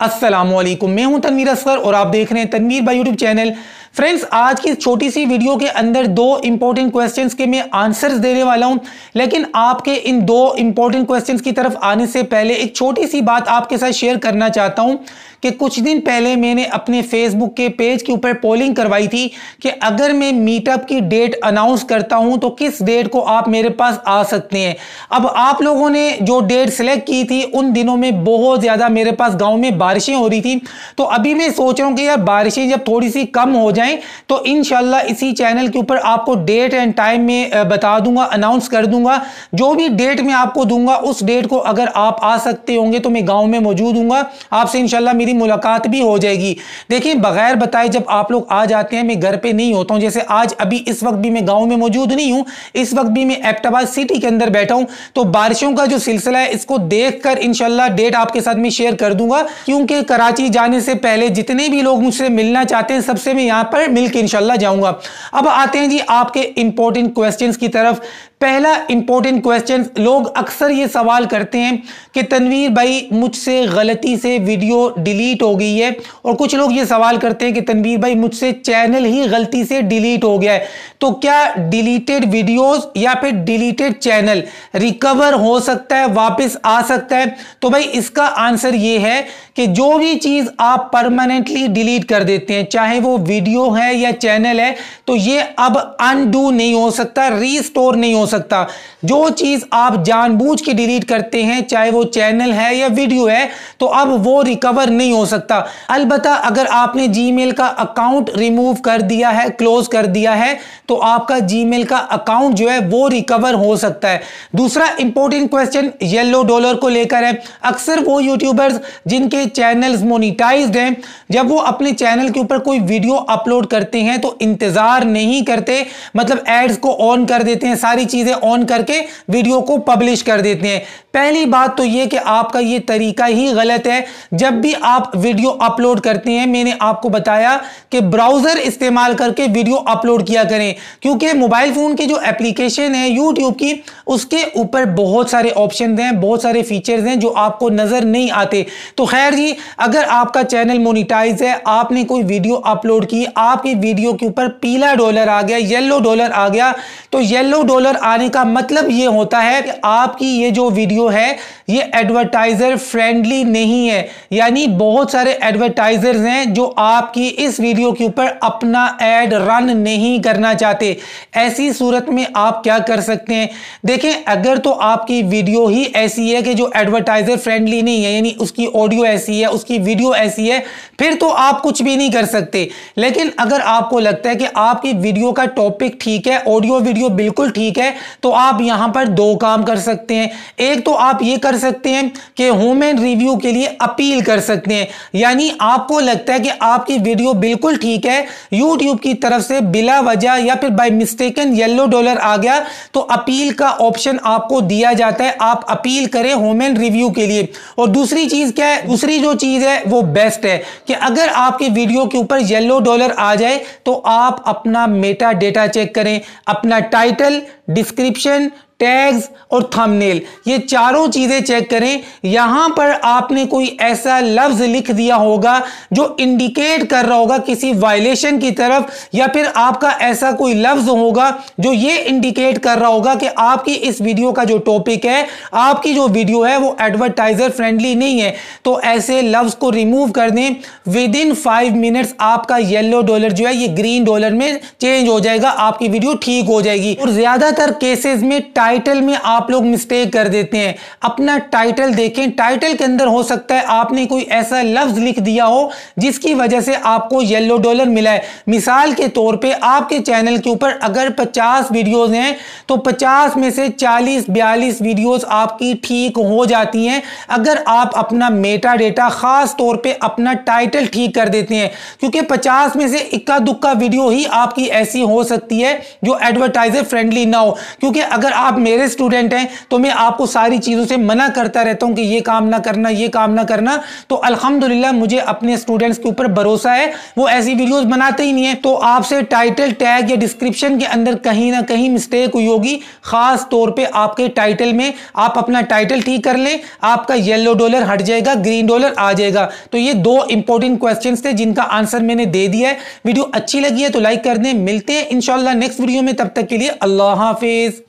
वालेकुम मैं हूँ तनवीर असगर और आप देख रहे हैं तनवीर भाई यूट्यूब चैनल फ्रेंड्स आज की छोटी सी वीडियो के अंदर दो इंपॉर्टेंट क्वेश्चंस के मैं आंसर्स देने वाला हूँ. लेकिन आपके इन दो इंपॉर्टेंट क्वेश्चंस की तरफ़ आने से पहले एक छोटी सी बात आपके साथ शेयर करना चाहता हूँ. कि कुछ दिन पहले मैंने अपने फेसबुक के पेज के ऊपर पोलिंग करवाई थी कि अगर मैं मीटअप की डेट अनाउंस करता हूँ तो किस डेट को आप मेरे पास आ सकते हैं? अब आप लोगों ने जो डेट सेलेक्ट की थी, उन दिनों में बहुत ज़्यादा मेरे पास गाँव में बारिशें हो रही थी। तो अभी मैं सोच रहा हूँ कि यार बारिशें जब थोड़ी सी कम हो जाएँ तो इनशाला इसी चैनल के ऊपर आपको डेट एंड टाइम में बता दूँगा अनाउंस कर दूँगा। जो भी डेट मैं आपको दूँगा, उस डेट को अगर आप आ सकते होंगे तो मैं गाँव में मौजूद हूँ आपसे इनशाला मेरी मेरी मुलाकात भी हो जाएगी। देखिए, बगैर बताए जब आप लोग आ जाते हैं, मैं घर पे नहीं होता हूँ। जैसे आज अभी इस वक्त भी मैं गाँव में मौजूद नहीं हूँ, इस वक्त भी मैं एबटाबाद सिटी के अंदर बैठा हूँ। तो बारिशों का जो सिलसिला है, इसको देखकर इंशाल्लाह डेट आपके साथ में शेयर कर दूँगा। क्योंकि कराची जाने से पहले जितने भी लोग मुझसे मिलना चाहते हैं, सबसे मैं यहाँ पर मिलकर इंशाल्लाह जाऊँगा। अब आते हैं जी आपके इंपॉर्टेंट क्वेश्चन की तरफ़। पहला इंपॉर्टेंट क्वेश्चन लोग अक्सर ये सवाल करते हैं कि तनवीर भाई, मुझसे गलती से वीडियो डिलीट हो गई है, और कुछ लोग ये सवाल करते हैं कि तनवीर भाई, मुझसे चैनल ही गलती से डिलीट हो गया है। तो क्या डिलीटेड वीडियोस या फिर डिलीटेड चैनल रिकवर हो सकता है, वापस आ सकता है? तो भाई, इसका आंसर ये है कि जो भी चीज़ आप परमानेंटली डिलीट कर देते हैं, चाहे वो वीडियो है या चैनल है तो ये अब अनडू नहीं हो सकता रीस्टोर नहीं हो सकता। जो चीज़ आप जानबूझ के डिलीट करते हैं, चाहे वो चैनल है या वीडियो है तो अब वो रिकवर नहीं हो सकता। अलबत्ता अगर आपने जीमेल का अकाउंट रिमूव कर दिया है, क्लोज कर दिया है तो आपका जीमेल का अकाउंट जो है, वो रिकवर हो सकता है। दूसरा इंपॉर्टेंट क्वेश्चन येलो डॉलर को लेकर है। अक्सर वो यूट्यूबर्स जिनके चैनल्स मोनिटाइज्ड हैं, जब वो अपने चैनल के ऊपर कोई वीडियो अपलोड करते हैं तो इंतज़ार नहीं करते। मतलब एड्स को ऑन कर देते हैं, सारी चीज़ चीज़ें ऑन करके वीडियो को पब्लिश कर देते हैं। पहली बात तो ये कि आपका ये तरीका ही गलत है। जब भी आप वीडियो अपलोड करते हैं, मैंने आपको बताया कि ब्राउज़र इस्तेमाल करके वीडियो अपलोड किया करें। क्योंकि मोबाइल फ़ोन की जो एप्लीकेशन है यूट्यूब की, उसके ऊपर बहुत सारे ऑप्शन हैं, बहुत सारे फीचर्स हैं जो आपको नज़र नहीं आते। तो खैर जी, अगर आपका चैनल मोनिटाइज है, आपने कोई वीडियो अपलोड की, आपकी वीडियो के ऊपर पीला डॉलर आ गया येलो डॉलर आ गया तो येलो डॉलर आने का मतलब ये होता है कि आपकी ये जो वीडियो है, ये एडवर्टाइजर फ्रेंडली नहीं है। यानी बहुत सारे एडवर्टाइजर्स हैं जो आपकी इस वीडियो के ऊपर अपना एड रन नहीं करना चाहते। ऐसी सूरत में आप क्या कर सकते हैं? देखें, अगर तो आपकी वीडियो ही ऐसी है कि जो एडवर्टाइजर फ्रेंडली नहीं है, यानी उसकी ऑडियो ऐसी है, उसकी वीडियो ऐसी है, फिर तो आप कुछ भी नहीं कर सकते। लेकिन अगर आपको लगता है कि आपकी वीडियो का टॉपिक ठीक है ऑडियो वीडियो बिल्कुल ठीक है तो आप यहाँ पर दो काम कर सकते हैं। एक तो आप ये कर सकते हैं कि होम एंड रिव्यू के लिए अपील कर सकते हैं। यानी आपको लगता है कि आपकी वीडियो बिल्कुल ठीक है यूट्यूब की तरफ़ से बिला वजह या फिर बाय मिस्टेकन येलो डॉलर आ गया तो अपील का ऑप्शन आपको दिया जाता है। आप अपील करें होम एंड रिव्यू के लिए। और दूसरी चीज़ क्या है? दूसरी जो चीज़ है, वो बेस्ट है कि अगर आपकी वीडियो के ऊपर येलो डॉलर आ जाए तो आप अपना मेटा डेटा चेक करें, अपना टाइटल डिस्क्रिप्शन टैग्स और थंबनेल। ये चारों चीज़ें चेक करें। यहाँ पर आपने कोई ऐसा लफ्ज़ लिख दिया होगा जो इंडिकेट कर रहा होगा किसी वायलेशन की तरफ़, या फिर आपका ऐसा कोई लफ्ज़ होगा जो ये इंडिकेट कर रहा होगा कि आपकी इस वीडियो का जो टॉपिक है, आपकी जो वीडियो है वो एडवर्टाइजर फ्रेंडली नहीं है। तो ऐसे लफ्ज़ को रिमूव कर दें। विद इन फाइव मिनट्स आपका येलो डॉलर जो है, ये ग्रीन डॉलर में चेंज हो जाएगा, आपकी वीडियो ठीक हो जाएगी। और ज़्यादातर केसेस में टाइटल में आप लोग मिस्टेक कर देते हैं। अपना टाइटल देखें। टाइटल के अंदर हो सकता है आपने कोई ऐसा लफ्ज लिख दिया हो, जिसकी वजह से आपको येलो डॉलर मिला है। मिसाल के तौर पे आपके चैनल के ऊपर अगर 50 वीडियोस हैं तो 50 में से 40 42 वीडियोस आपकी ठीक हो जाती हैं। अगर आप अपना मेटा डेटा खास तौर पे अपना टाइटल ठीक कर देते हैं, क्योंकि 50 में से इक्का दुक्का वीडियो ही आपकी ऐसी हो सकती है जो एडवर्टाइजर फ्रेंडली ना हो। क्योंकि अगर आप मेरे स्टूडेंट हैं तो मैं आपको सारी चीज़ों से मना करता रहता हूँ कि ये काम ना करना, ये काम ना करना। तो अल्हम्दुलिल्लाह, मुझे अपने स्टूडेंट्स के ऊपर भरोसा है। वो ऐसी वीडियोस बनाते ही नहीं है। तो आपसे टाइटल टैग या डिस्क्रिप्शन के अंदर कहीं ना कहीं मिस्टेक हुई होगी। खास तौर पे आपके टाइटल में आप अपना टाइटल ठीक कर लें, आपका येलो डॉलर हट जाएगा ग्रीन डॉलर आ जाएगा। तो ये दो इंपॉर्टेंट क्वेश्चन थे जिनका आंसर मैंने दे दिया है। वीडियो अच्छी लगी है तो लाइक कर दें। मिलते हैं इंशाल्लाह नेक्स्ट वीडियो में। तब तक के लिए अल्लाह हाफिज।